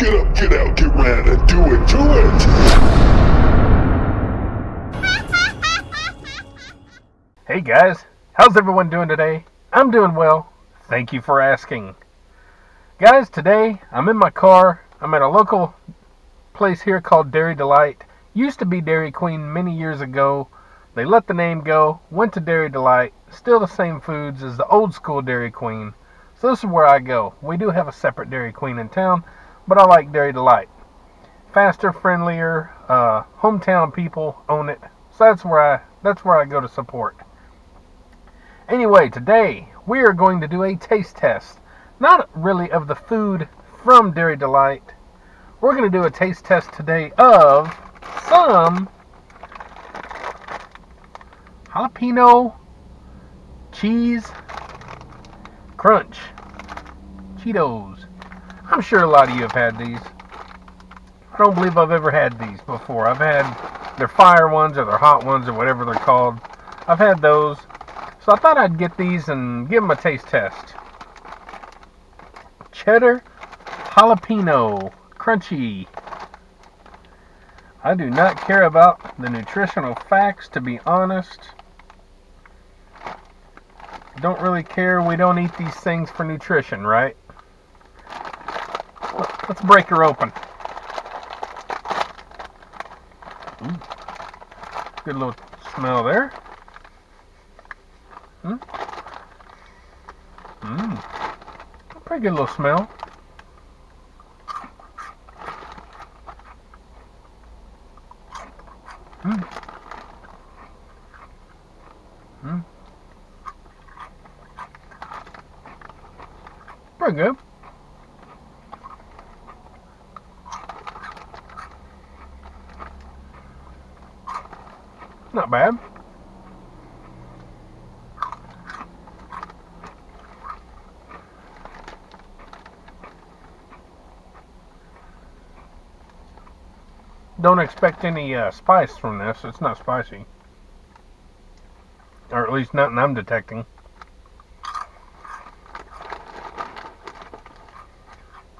Get up, get out, get round, and do it, do it! Hey guys, how's everyone doing today? I'm doing well. Thank you for asking. Guys, today I'm in my car. I'm at a local place here called Dairy Delight. Used to be Dairy Queen many years ago. They let the name go, went to Dairy Delight. Still the same foods as the old school Dairy Queen. So this is where I go. We do have a separate Dairy Queen in town, but I like Dairy Delight. Faster, friendlier, uh, hometown people own it. So that's where I that's where I go to support. Anyway, today we are going to do a taste test. Not really of the food from Dairy Delight. We're going to do a taste test today of some jalapeno cheese crunch Cheetos. I'm sure a lot of you have had these. I don't believe I've ever had these before. I've had their fire ones or their hot ones or whatever they're called. I've had those. So I thought I'd get these and give them a taste test. Cheddar jalapeno crunchy. I do not care about the nutritional facts to be honest. Don't really care. We don't eat these things for nutrition, right? Let's break her open. Ooh. Good little smell there. Hmm? Mmm. Pretty good little smell. Not bad. Don't expect any uh, spice from this. It's not spicy. Or at least nothing I'm detecting.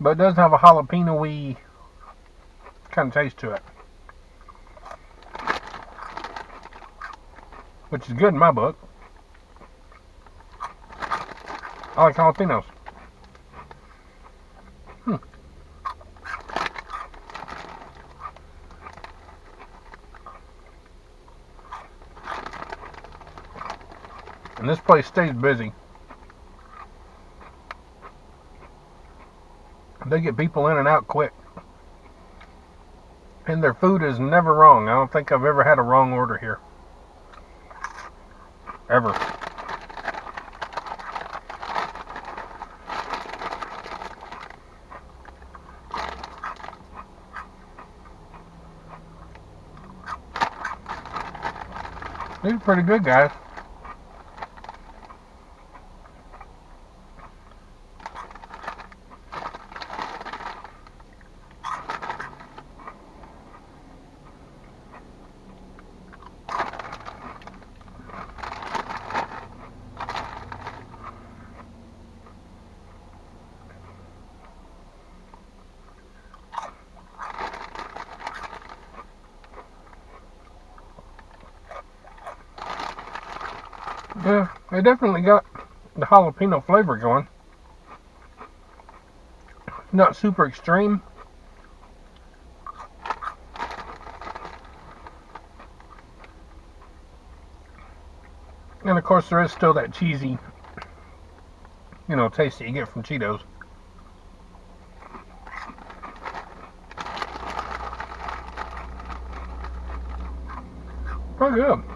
But it does have a jalapeno-y kind of taste to it. Which is good in my book. I like jalapenos. Hmm. And this place stays busy. They get people in and out quick. And their food is never wrong. I don't think I've ever had a wrong order here. Ever. These are pretty good, guys. Yeah, they definitely got the jalapeno flavor going. Not super extreme. And of course there is still that cheesy, you know, taste that you get from Cheetos. Pretty good.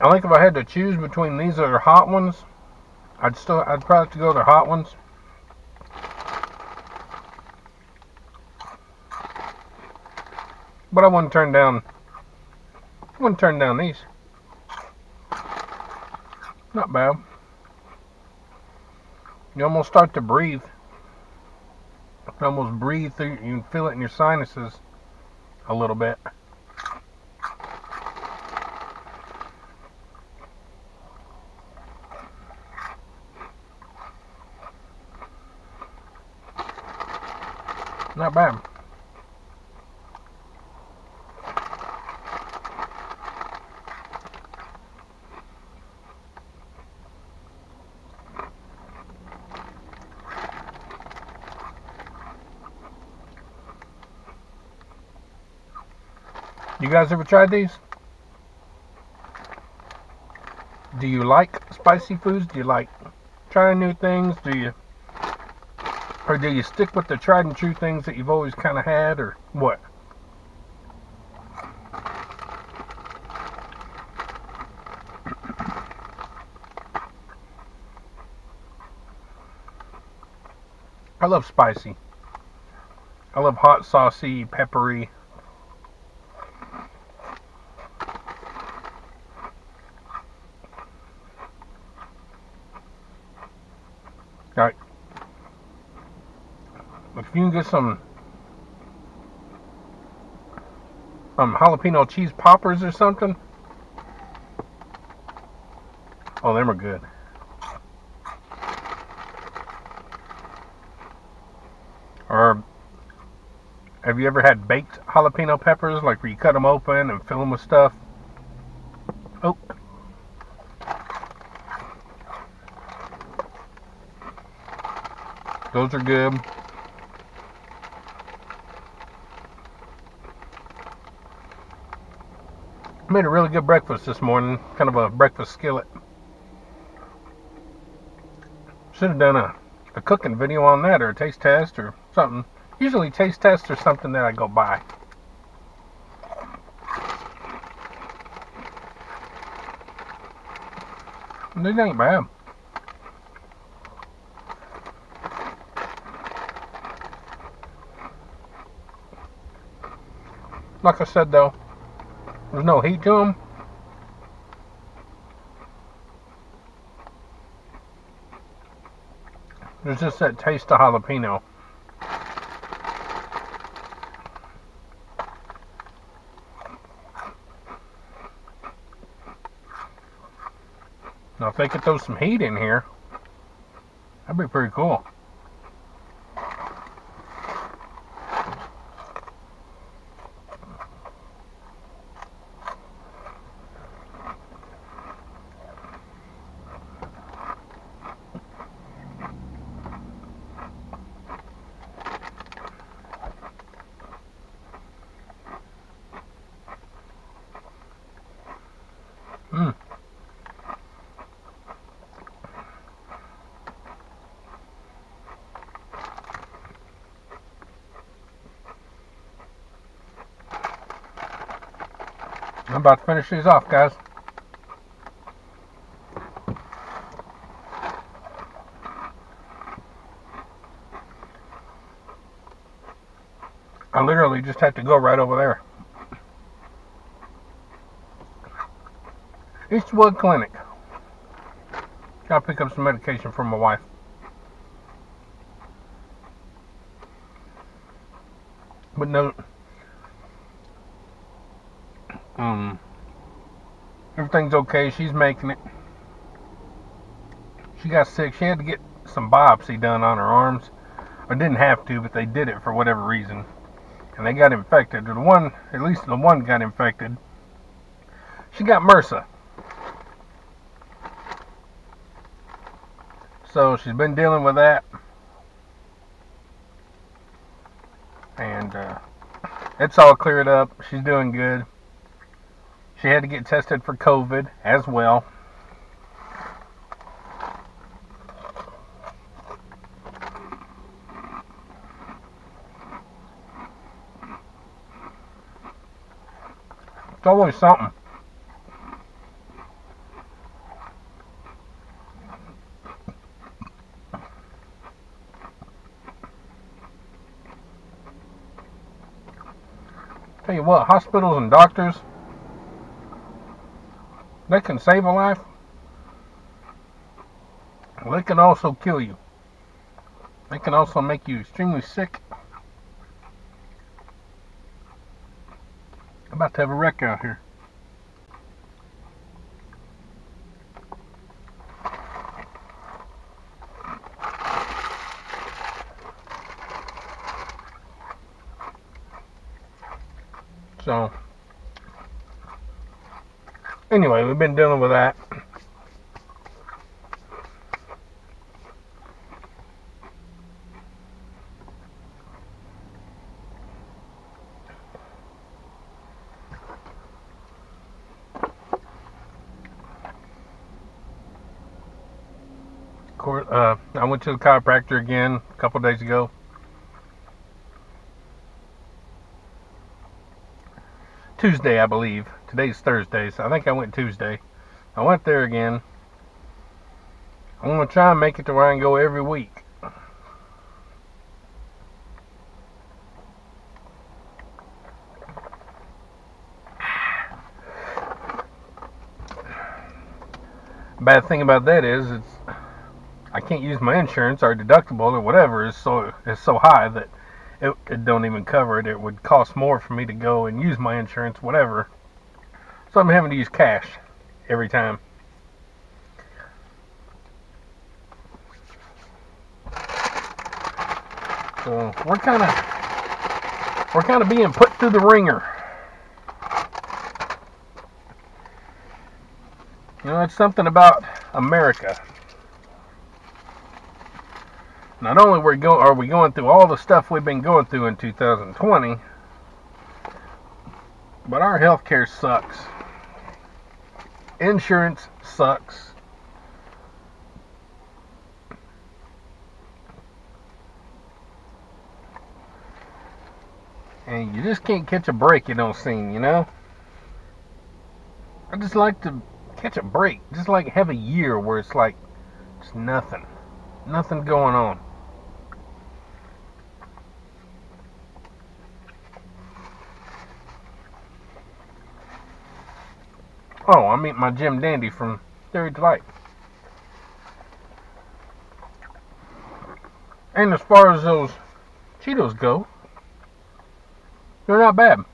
I think if I had to choose between these or the hot ones, I'd still I'd probably have to go the hot ones. But I wouldn't turn down I wouldn't turn down these. Not bad. You almost start to breathe can almost breathe through. You can feel it in your sinuses a little bit. Not bad. You guys ever tried these? Do you like spicy foods? Do you like trying new things? Do you or do you stick with the tried and true things that you've always kind of had or what? I love spicy. I love hot, saucy, peppery. Alright. If you can get some um, jalapeno cheese poppers or something. Oh, them are good. Or have you ever had baked jalapeno peppers, like where you cut them open and fill them with stuff? Oh. Those are good. Made a really good breakfast this morning, kind of a breakfast skillet. Should have done a, a cooking video on that or a taste test or something. Usually taste test or something that I go by. These ain't bad. Like I said though, there's no heat to them. There's just that taste of jalapeno. Now if they could throw some heat in here, that'd be pretty cool. I'm about to finish these off, guys. I literally just had to go right over there. Eastwood Clinic. Gotta pick up some medication for my wife. But no, um, everything's okay. She's making it. She got sick. She had to get some biopsy done on her arms. Or didn't have to, but they did it for whatever reason. And they got infected. The one, at least the one got infected. She got MRSA. So she's been dealing with that. And uh, it's all cleared up. She's doing good. She had to get tested for COVID as well. It's always something. Tell you what, hospitals and doctors, they can save a life. They can also kill you. They can also make you extremely sick. I'm about to have a wreck out here. So, anyway, we've been dealing with that. Uh, I went to the chiropractor again a couple days ago. Tuesday, I believe. Today's Thursday, so I think I went Tuesday. I went there again. I'm going to try and make it to where I can go every week. Bad thing about that is it's I can't use my insurance or deductible or whatever is so is so high that it, it don't even cover it. It would cost more for me to go and use my insurance, whatever. So I'm having to use cash every time. So we're kind of we're kind of being put through the ringer. You know, it's something about America not only we go, are we going through all the stuff we've been going through in 2020, but our health care sucks. Insurance sucks. And you just can't catch a break, you don't seem, you know? I just like to catch a break. Just like have a year where it's like, it's nothing. Nothing going on. Oh, I meet my Jim Dandy from Dairy Delight. And as far as those Cheetos go, they're not bad.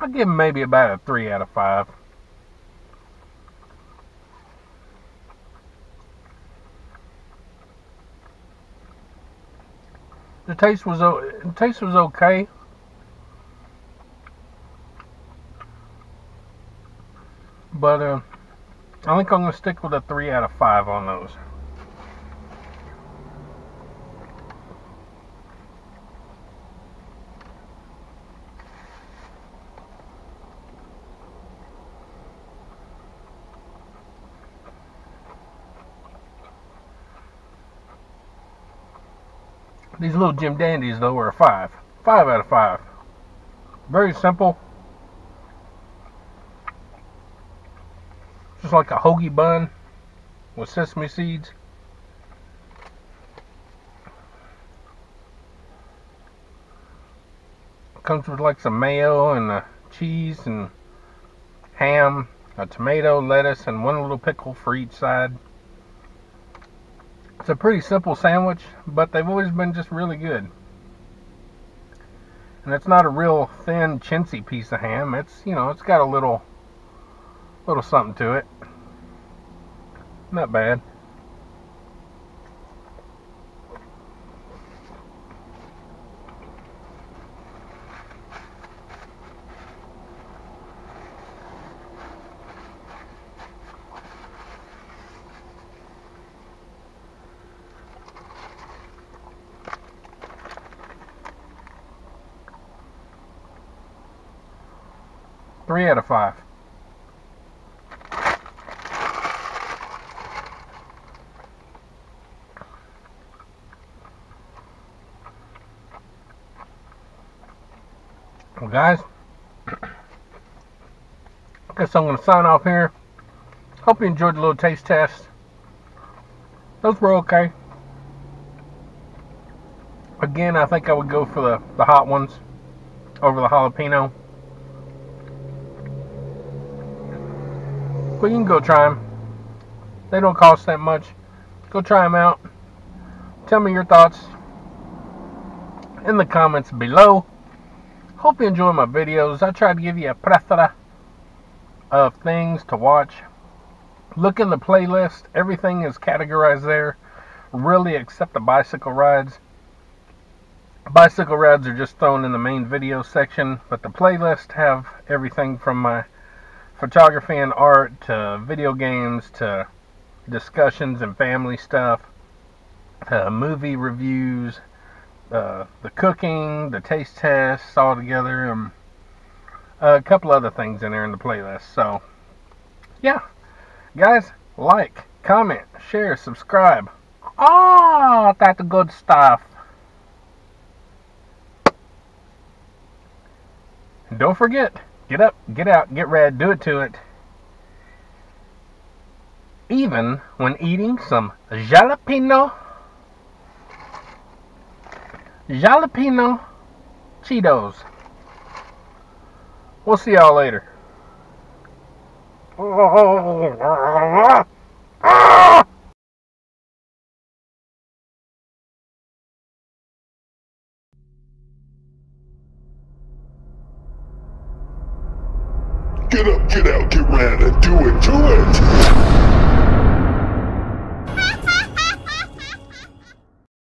I'd give them maybe about a 3 out of 5. The taste was the taste was okay. But uh, I think I'm gonna stick with a three out of five on those. These little Jim Dandies, though, are a 5. 5 out of 5. Very simple. Just like a hoagie bun with sesame seeds. Comes with like some mayo and uh, cheese and ham, a tomato, lettuce, and one little pickle for each side. It's a pretty simple sandwich, but they've always been just really good. And it's not a real thin, chintzy piece of ham. It's, you know, it's got a little, little something to it. Not bad. Three out of five. Well, guys, I guess I'm to sign off here. Hope you enjoyed the little taste test. Those were okay. Again, I think I would go for the, the hot ones over the jalapeno. but you can go try them. They don't cost that much. Go try them out. Tell me your thoughts in the comments below. Hope you enjoy my videos. I try to give you a plethora of things to watch. Look in the playlist. Everything is categorized there. Really, except the bicycle rides. Bicycle rides are just thrown in the main video section, but the playlist have everything from my photography and art to video games to discussions and family stuff, movie reviews, the cooking, the taste tests all together, and a couple other things in there in the playlist. So, yeah, guys, like, comment, share, subscribe. Oh, that's good stuff. And don't forget, get up, get out, get red, do it to it. Even when eating some jalapeno, jalapeno Cheetos. We'll see y'all later.